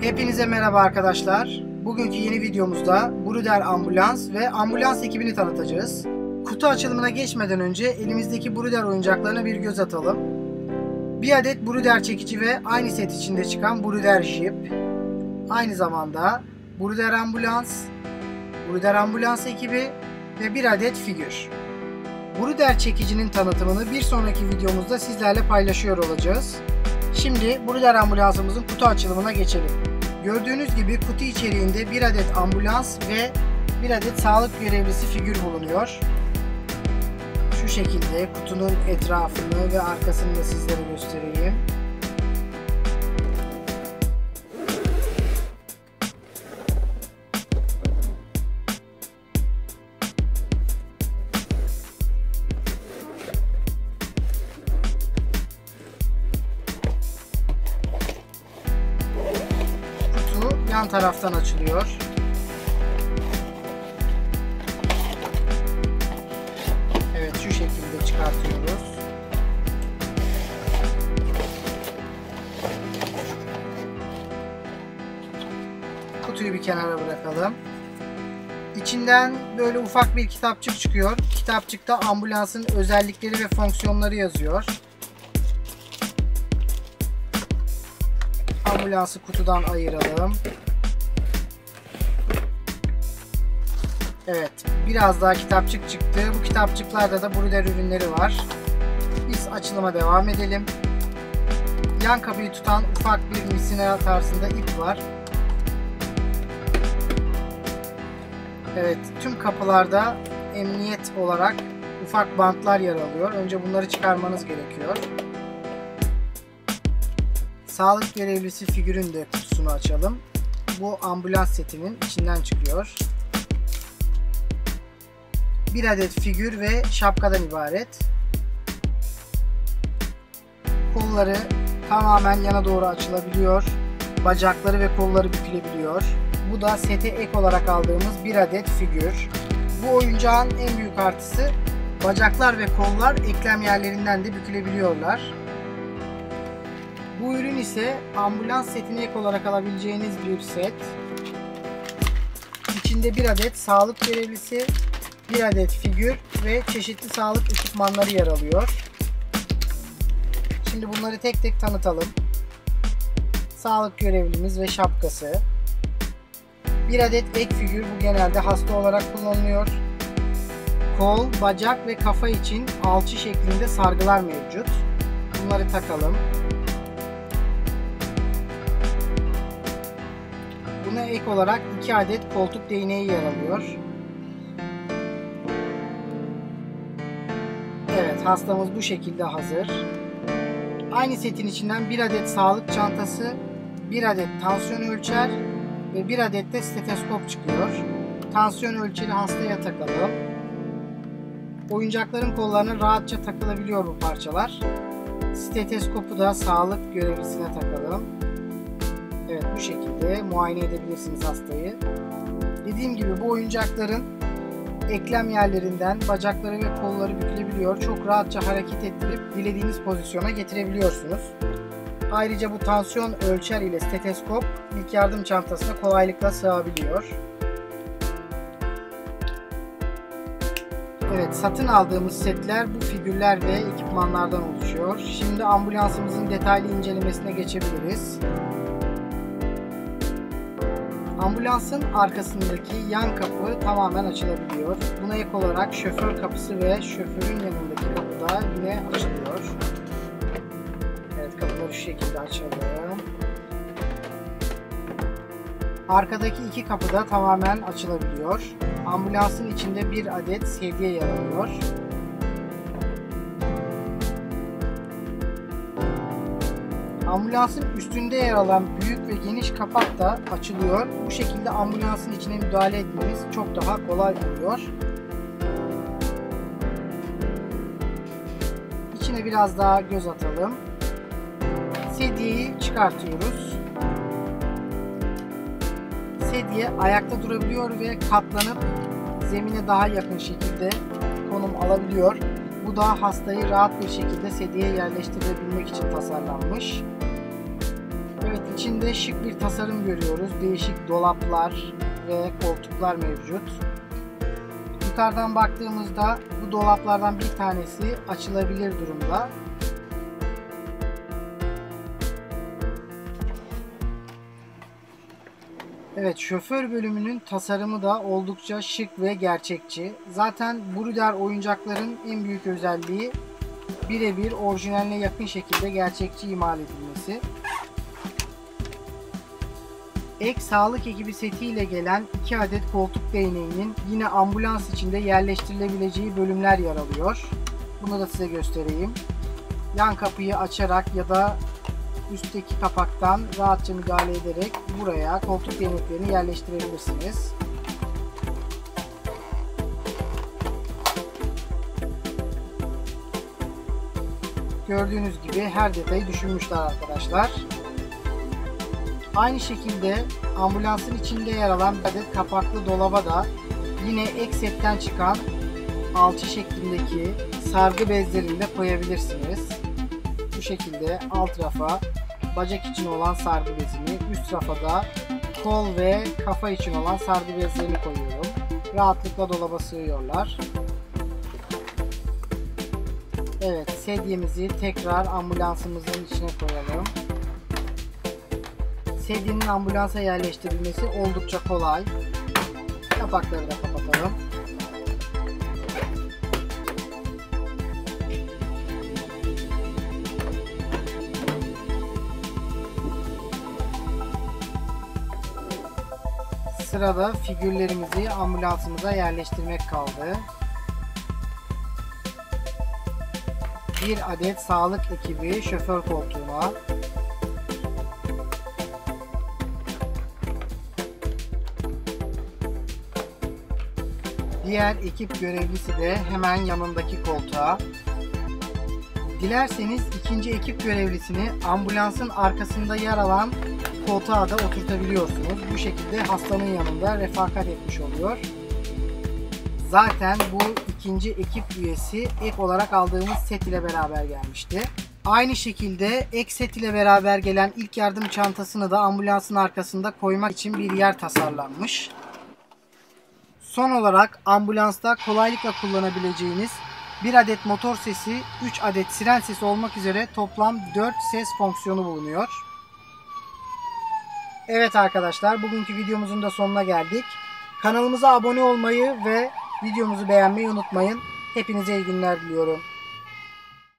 Hepinize merhaba arkadaşlar. Bugünkü yeni videomuzda Bruder Ambulans ve ambulans ekibini tanıtacağız. Kutu açılımına geçmeden önce elimizdeki Bruder oyuncaklarına bir göz atalım. Bir adet Bruder çekici ve aynı set içinde çıkan Bruder Jeep. Aynı zamanda Bruder Ambulans, Bruder Ambulans ekibi ve bir adet figür. Bruder çekicinin tanıtımını bir sonraki videomuzda sizlerle paylaşıyor olacağız. Şimdi Bruder ambulansımızın kutu açılımına geçelim. Gördüğünüz gibi kutu içeriğinde bir adet ambulans ve bir adet sağlık görevlisi figür bulunuyor. Şu şekilde kutunun etrafını ve arkasını da sizlere göstereyim. Yan taraftan açılıyor. Evet şu şekilde çıkartıyoruz. Kutuyu bir kenara bırakalım. İçinden böyle ufak bir kitapçık çıkıyor. Kitapçıkta ambulansın özellikleri ve fonksiyonları yazıyor. Ambulansı kutudan ayıralım. Evet, biraz daha kitapçık çıktı. Bu kitapçıklarda da Bruder ürünleri var. Biz açılıma devam edelim. Yan kapıyı tutan ufak bir misina tarzında ip var. Evet, tüm kapılarda emniyet olarak ufak bantlar yer alıyor. Önce bunları çıkarmanız gerekiyor. Sağlık görevlisi figürün de kutusunu açalım. Bu ambulans setinin içinden çıkıyor. Bir adet figür ve şapkadan ibaret. Kolları tamamen yana doğru açılabiliyor. Bacakları ve kolları bükülebiliyor. Bu da sete ek olarak aldığımız bir adet figür. Bu oyuncağın en büyük artısı bacaklar ve kollar eklem yerlerinden de bükülebiliyorlar. Bu ürün ise ambulans setine ek olarak alabileceğiniz bir set. İçinde bir adet sağlık görevlisi, bir adet figür ve çeşitli sağlık ekipmanları yer alıyor. Şimdi bunları tek tek tanıtalım. Sağlık görevlimiz ve şapkası. Bir adet ek figür bu genelde hasta olarak kullanılıyor. Kol, bacak ve kafa için alçı şeklinde sargılar mevcut. Bunları takalım. Buna ek olarak 2 adet koltuk değneği yer alıyor. Evet hastamız bu şekilde hazır. Aynı setin içinden bir adet sağlık çantası, bir adet tansiyon ölçer ve bir adet de steteskop çıkıyor. Tansiyon ölçeri hastaya takalım. Oyuncakların kollarına rahatça takılabiliyor bu parçalar. Steteskopu da sağlık görevlisine takalım. Evet bu şekilde muayene edebilirsiniz hastayı. Dediğim gibi bu oyuncakların eklem yerlerinden bacakları ve kolları bükülebiliyor. Çok rahatça hareket ettirip dilediğiniz pozisyona getirebiliyorsunuz. Ayrıca bu tansiyon ölçer ile steteskop ilk yardım çantasına kolaylıkla sığabiliyor. Evet satın aldığımız setler bu figürler ve ekipmanlardan oluşuyor. Şimdi ambulansımızın detaylı incelemesine geçebiliriz. Ambulansın arkasındaki yan kapı tamamen açılabiliyor. Buna ek olarak şoför kapısı ve şoförün yanındaki kapı da yine açılıyor. Evet kapıları şu şekilde açalım. Arkadaki iki kapı da tamamen açılabiliyor. Ambulansın içinde bir adet sedye yer alıyor. Ambulansın üstünde yer alan büyük ve geniş kapak da açılıyor. Bu şekilde ambulansın içine müdahale etmeniz çok daha kolay oluyor. İçine biraz daha göz atalım. Sedyeyi çıkartıyoruz. Sedye ayakta durabiliyor ve katlanıp zemine daha yakın şekilde konum alabiliyor. Bu da hastayı rahat bir şekilde sedyeye yerleştirebilmek için tasarlanmış. Evet içinde şık bir tasarım görüyoruz. Değişik dolaplar ve koltuklar mevcut. Yukarıdan baktığımızda bu dolaplardan bir tanesi açılabilir durumda. Evet şoför bölümünün tasarımı da oldukça şık ve gerçekçi. Zaten Brüder oyuncakların en büyük özelliği birebir orijinaline yakın şekilde gerçekçi imal edilmesi. Ek sağlık ekibi setiyle gelen 2 adet koltuk değneğinin yine ambulans içinde yerleştirilebileceği bölümler yer alıyor. Bunu da size göstereyim. Yan kapıyı açarak ya da üstteki kapaktan rahatça müdahale ederek buraya koltuk değneklerini yerleştirebilirsiniz. Gördüğünüz gibi her detayı düşünmüşler arkadaşlar. Aynı şekilde ambulansın içinde yer alan bir adet kapaklı dolaba da yine ek setten çıkan alçı şeklindeki sargı bezlerini de koyabilirsiniz. Bu şekilde alt rafa bacak için olan sargı bezini, üst rafa da kol ve kafa için olan sargı bezlerini koyuyorum. Rahatlıkla dolaba sığıyorlar. Evet, sedyemizi tekrar ambulansımızın içine koyalım. Sedyenin ambulansa yerleştirilmesi oldukça kolay. Kapakları da kapatalım. Sırada figürlerimizi ambulansımıza yerleştirmek kaldı. Bir adet sağlık ekibi şoför koltuğuna, Diğer ekip görevlisi de hemen yanındaki koltuğa. Dilerseniz ikinci ekip görevlisini ambulansın arkasında yer alan koltuğa da oturtabiliyorsunuz. Bu şekilde hastanın yanında refakat etmiş oluyor. Zaten bu ikinci ekip üyesi ek olarak aldığımız set ile beraber gelmişti. Aynı şekilde ek set ile beraber gelen ilk yardım çantasını da ambulansın arkasında koymak için bir yer tasarlanmış. Son olarak ambulansta kolaylıkla kullanabileceğiniz bir adet motor sesi, 3 adet siren sesi olmak üzere toplam 4 ses fonksiyonu bulunuyor. Evet arkadaşlar bugünkü videomuzun da sonuna geldik. Kanalımıza abone olmayı ve videomuzu beğenmeyi unutmayın. Hepinize iyi günler diliyorum.